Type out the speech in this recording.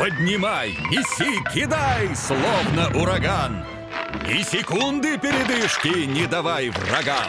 Поднимай, неси, кидай, словно ураган. Ни секунды передышки не давай врагам.